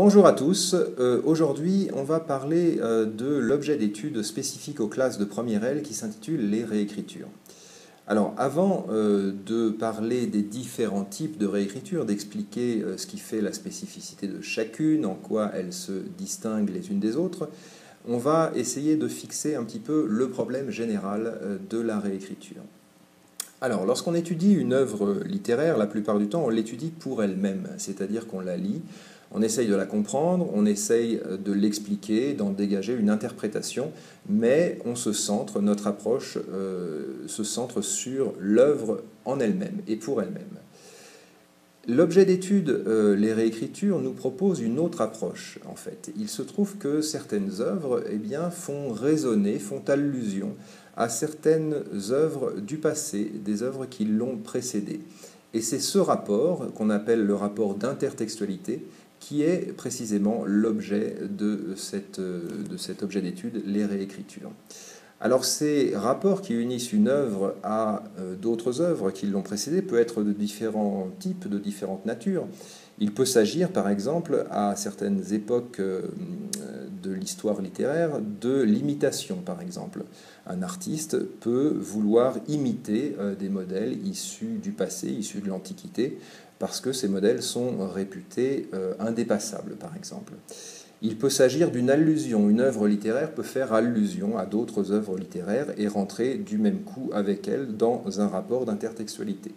Bonjour à tous. Euh, aujourd'hui, on va parler euh, de l'objet d'étude spécifique aux classes de première L qui s'intitule les réécritures. Alors, avant euh, de parler des différents types de réécriture, d'expliquer ce qui fait la spécificité de chacune, en quoi elles se distinguent les unes des autres, on va essayer de fixer un petit peu le problème général de la réécriture. Alors, lorsqu'on étudie une œuvre littéraire, la plupart du temps, on l'étudie pour elle-même, c'est-à-dire qu'on la lit, on essaye de la comprendre, on essaye de l'expliquer, d'en dégager une interprétation, mais on se centre, notre approche euh, se centre sur l'œuvre en elle-même et pour elle-même. L'objet d'étude, euh, les réécritures, nous propose une autre approche, en fait. Il se trouve que certaines œuvres eh bien, font résonner, font allusion à certaines œuvres du passé, des œuvres qui l'ont précédée. Et c'est ce rapport, qu'on appelle le rapport d'intertextualité, qui est précisément l'objet de, de cet objet d'étude, les réécritures. Alors ces rapports qui unissent une œuvre à euh, d'autres œuvres qui l'ont précédée peuvent être de différents types, de différentes natures. Il peut s'agir par exemple à certaines époques euh, de l'histoire littéraire de l'imitation par exemple. Un artiste peut vouloir imiter euh, des modèles issus du passé, issus de l'Antiquité, parce que ces modèles sont réputés indépassables par exemple. Il peut s'agir d'une allusion. Une œuvre littéraire peut faire allusion à d'autres œuvres littéraires et rentrer du même coup avec elles dans un rapport d'intertextualité.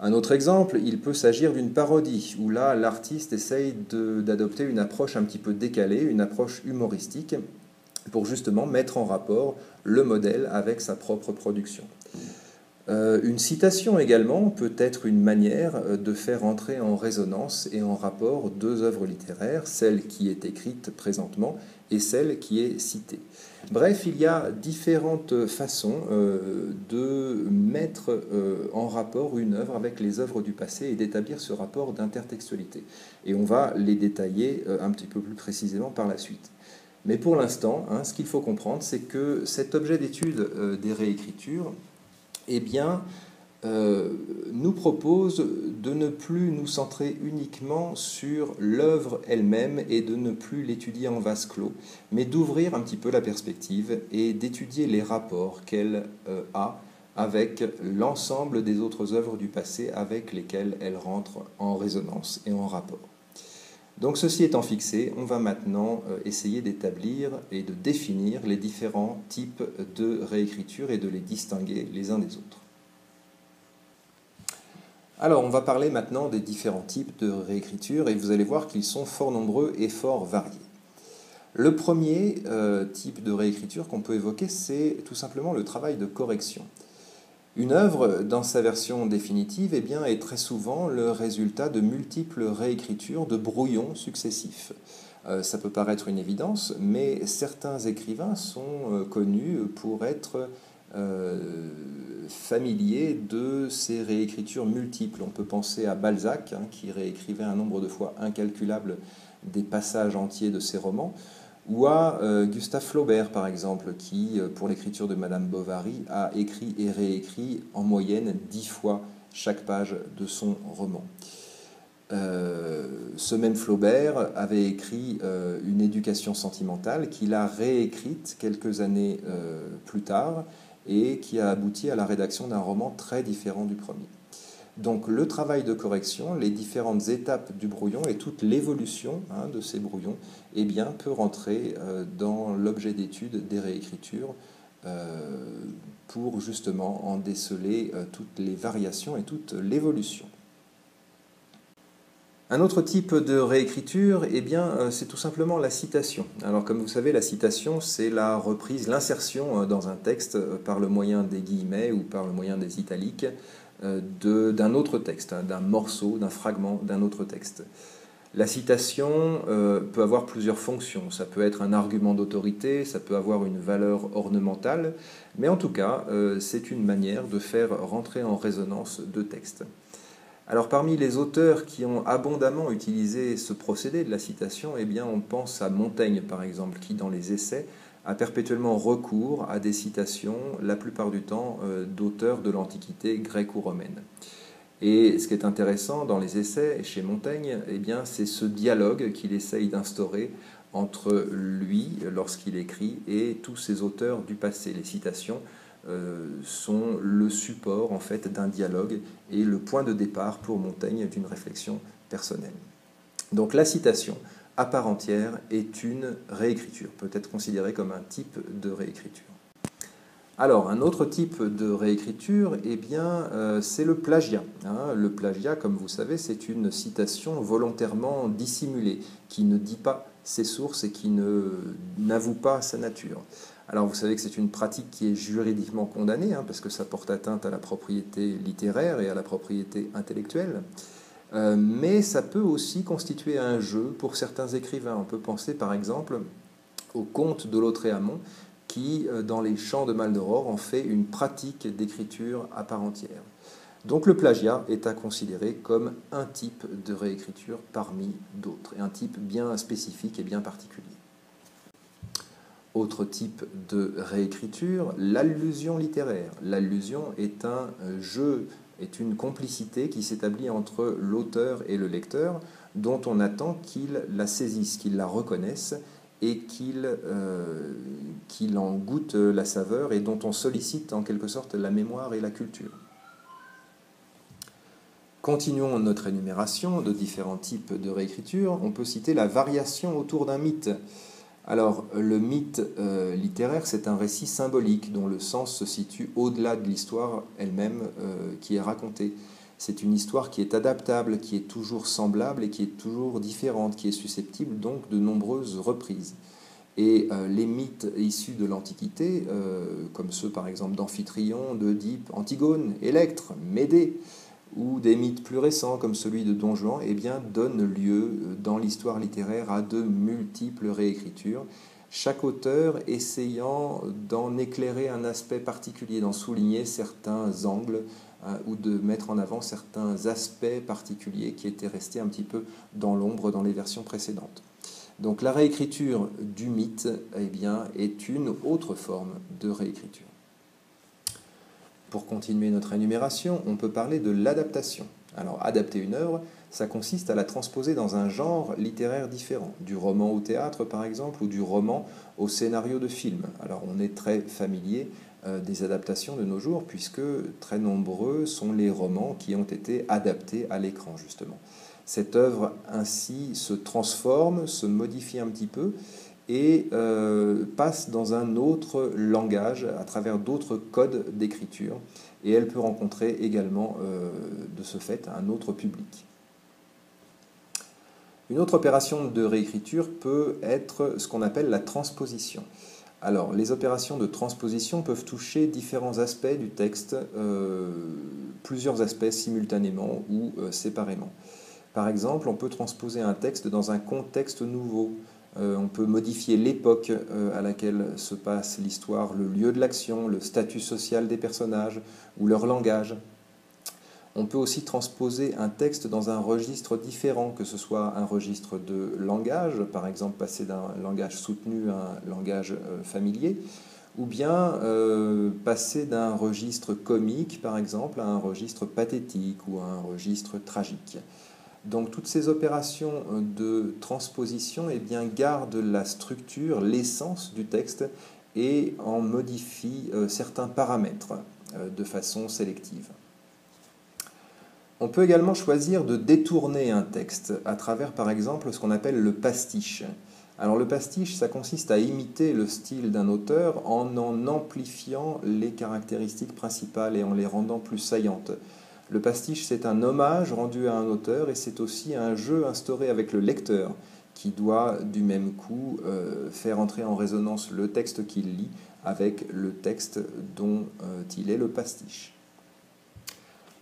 Un autre exemple, il peut s'agir d'une parodie, où là, l'artiste essaye d'adopter une approche un petit peu décalée, une approche humoristique, pour justement mettre en rapport le modèle avec sa propre production. Euh, une citation également peut être une manière euh, de faire entrer en résonance et en rapport deux œuvres littéraires, celle qui est écrite présentement et celle qui est citée. Bref, il y a différentes façons euh, de mettre en rapport une œuvre avec les œuvres du passé et d'établir ce rapport d'intertextualité. Et on va les détailler un petit peu plus précisément par la suite. Mais pour l'instant, hein, ce qu'il faut comprendre, c'est que cet objet d'étude des réécritures eh bien, euh, nous propose de ne plus nous centrer uniquement sur l'œuvre elle-même et de ne plus l'étudier en vase clos, mais d'ouvrir un petit peu la perspective et d'étudier les rapports qu'elle euh, a avec l'ensemble des autres œuvres du passé avec lesquelles elle rentre en résonance et en rapport. Donc ceci étant fixé, on va maintenant euh, essayer d'établir et de définir les différents types de réécriture et de les distinguer les uns des autres. Alors on va parler maintenant des différents types de réécriture et vous allez voir qu'ils sont fort nombreux et fort variés. Le premier euh, type de réécriture qu'on peut évoquer, c'est tout simplement le travail de correction. Une œuvre, dans sa version définitive, eh est très souvent le résultat de multiples réécritures de brouillons successifs. Euh, ça peut paraître une évidence, mais certains écrivains sont euh, connus pour être euh, familiers de ces réécritures multiples. On peut penser à Balzac, hein, qui réécrivait un nombre de fois incalculable des passages entiers de ses romans ou à euh, Gustave Flaubert, par exemple, qui, euh, pour l'écriture de Madame Bovary, a écrit et réécrit en moyenne dix fois chaque page de son roman. Euh, ce même Flaubert avait écrit une éducation sentimentale qu'il a réécrite quelques années plus tard et qui a abouti à la rédaction d'un roman très différent du premier. Donc le travail de correction, les différentes étapes du brouillon et toute l'évolution hein, de ces brouillons eh bien, peut rentrer euh, dans l'objet d'étude des réécritures euh, pour justement en déceler euh, toutes les variations et toute l'évolution. Un autre type de réécriture, eh bien, c'est tout simplement la citation. Alors, comme vous savez, la citation, c'est la reprise, l'insertion dans un texte par le moyen des guillemets ou par le moyen des italiques d'un autre texte, hein, d'un morceau, d'un fragment d'un autre texte. La citation euh, peut avoir plusieurs fonctions. Ça peut être un argument d'autorité, ça peut avoir une valeur ornementale, mais en tout cas, euh, c'est une manière de faire rentrer en résonance deux textes. Alors parmi les auteurs qui ont abondamment utilisé ce procédé de la citation, eh bien on pense à Montaigne par exemple, qui dans les essais a perpétuellement recours à des citations, la plupart du temps euh, d'auteurs de l'Antiquité grecque ou romaine. Et ce qui est intéressant dans les essais chez Montaigne, eh bien, c'est ce dialogue qu'il essaye d'instaurer entre lui, lorsqu'il écrit, et tous ces auteurs du passé. Les citations euh, sont le support en fait d'un dialogue et le point de départ pour Montaigne d'une réflexion personnelle. Donc la citation, à part entière, est une réécriture, peut être considérée comme un type de réécriture. Alors, un autre type de réécriture, eh bien, euh, c'est le plagiat. Hein. Le plagiat, comme vous savez, c'est une citation volontairement dissimulée, qui ne dit pas ses sources et qui n'avoue pas sa nature. Alors, vous savez que c'est une pratique qui est juridiquement condamnée, hein, parce que ça porte atteinte à la propriété littéraire et à la propriété intellectuelle. Euh, mais ça peut aussi constituer un jeu pour certains écrivains. On peut penser par exemple au conte de Lautréamont, qui, euh, dans les champs de Maldoror, en fait une pratique d'écriture à part entière. Donc le plagiat est à considérer comme un type de réécriture parmi d'autres, et un type bien spécifique et bien particulier. Autre type de réécriture, l'allusion littéraire. L'allusion est un euh, jeu, est une complicité qui s'établit entre l'auteur et le lecteur, dont on attend qu'il la saisisse, qu'il la reconnaisse et euh, qu'il en goûte la saveur et dont on sollicite en quelque sorte la mémoire et la culture. Continuons notre énumération de différents types de réécriture. On peut citer la variation autour d'un mythe. Alors, le mythe euh, littéraire, c'est un récit symbolique dont le sens se situe au-delà de l'histoire elle-même euh, qui est racontée. C'est une histoire qui est adaptable, qui est toujours semblable et qui est toujours différente, qui est susceptible donc de nombreuses reprises. Et euh, les mythes issus de l'Antiquité, comme ceux par exemple d'Amphitryon, d'Oedipe, Antigone, Électre, Médée, ou des mythes plus récents comme celui de Don Juan, eh donnent lieu euh, dans l'histoire littéraire à de multiples réécritures, chaque auteur essayant d'en éclairer un aspect particulier, d'en souligner certains angles euh, ou de mettre en avant certains aspects particuliers qui étaient restés un petit peu dans l'ombre dans les versions précédentes. Donc la réécriture du mythe eh bien, est une autre forme de réécriture. Pour continuer notre énumération, on peut parler de l'adaptation. Alors adapter une œuvre, ça consiste à la transposer dans un genre littéraire différent, du roman au théâtre par exemple, ou du roman au scénario de film. Alors on est très familier euh, des adaptations de nos jours, puisque très nombreux sont les romans qui ont été adaptés à l'écran, justement. Cette œuvre ainsi se transforme, se modifie un petit peu et euh, passe dans un autre langage, à travers d'autres codes d'écriture, et elle peut rencontrer également, euh, de ce fait, un autre public. Une autre opération de réécriture peut être ce qu'on appelle la transposition. Alors, les opérations de transposition peuvent toucher différents aspects du texte, euh, plusieurs aspects simultanément ou séparément. Par exemple, on peut transposer un texte dans un contexte nouveau. Euh, on peut modifier l'époque à laquelle se passe l'histoire, le lieu de l'action, le statut social des personnages ou leur langage. On peut aussi transposer un texte dans un registre différent, que ce soit un registre de langage, par exemple passer d'un langage soutenu à un langage euh, familier, ou bien euh, passer d'un registre comique, par exemple, à un registre pathétique ou à un registre tragique. Donc toutes ces opérations euh, de transposition eh gardent la structure, l'essence du texte et en modifient certains paramètres de façon sélective. On peut également choisir de détourner un texte à travers par exemple ce qu'on appelle le pastiche. Alors le pastiche, ça consiste à imiter le style d'un auteur en en amplifiant les caractéristiques principales et en les rendant plus saillantes. Le pastiche, c'est un hommage rendu à un auteur et c'est aussi un jeu instauré avec le lecteur qui doit du même coup euh, faire entrer en résonance le texte qu'il lit avec le texte dont euh, il est le pastiche.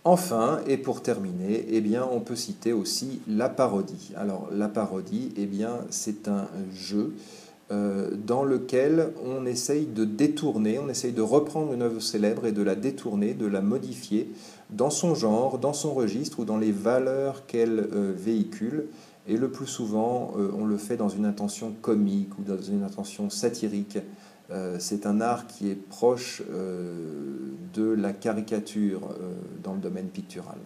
Enfin, et pour terminer, eh bien, on peut citer aussi la parodie. Alors, la parodie, eh bien, c'est un jeu dans lequel on essaye de détourner, on essaye de reprendre une œuvre célèbre et de la détourner, de la modifier dans son genre, dans son registre ou dans les valeurs qu'elle euh, véhicule. Et le plus souvent, euh, on le fait dans une intention comique ou dans une intention satirique. Euh, c'est un art qui est proche euh, de la caricature euh, dans le domaine pictural.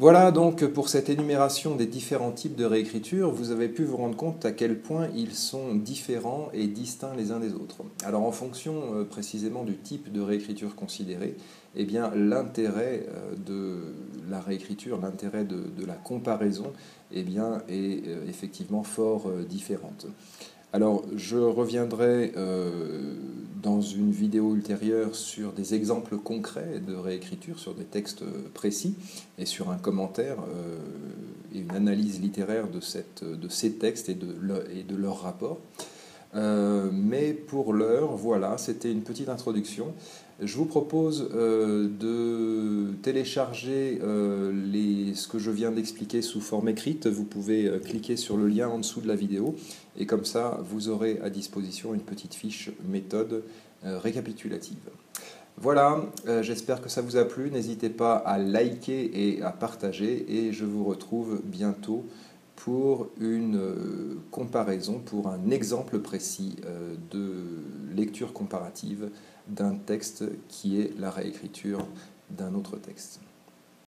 Voilà donc pour cette énumération des différents types de réécriture, vous avez pu vous rendre compte à quel point ils sont différents et distincts les uns des autres. Alors en fonction euh, précisément du type de réécriture considéré, eh bien l'intérêt euh, de la réécriture, l'intérêt de, la comparaison, eh bien est euh, effectivement fort différente. Alors, je reviendrai dans une vidéo ultérieure sur des exemples concrets de réécriture, sur des textes précis, et sur un commentaire euh, et une analyse littéraire de, ces textes et de, et de leur rapport. Euh, mais pour l'heure, voilà, c'était une petite introduction. Je vous propose euh, de télécharger euh, ce que je viens d'expliquer sous forme écrite. Vous pouvez cliquer sur le lien en dessous de la vidéo et comme ça, vous aurez à disposition une petite fiche méthode récapitulative. Voilà, j'espère que ça vous a plu. N'hésitez pas à liker et à partager et je vous retrouve bientôt pour une euh, comparaison, pour un exemple précis euh, de lecture comparative d'un texte qui est la réécriture d'un autre texte.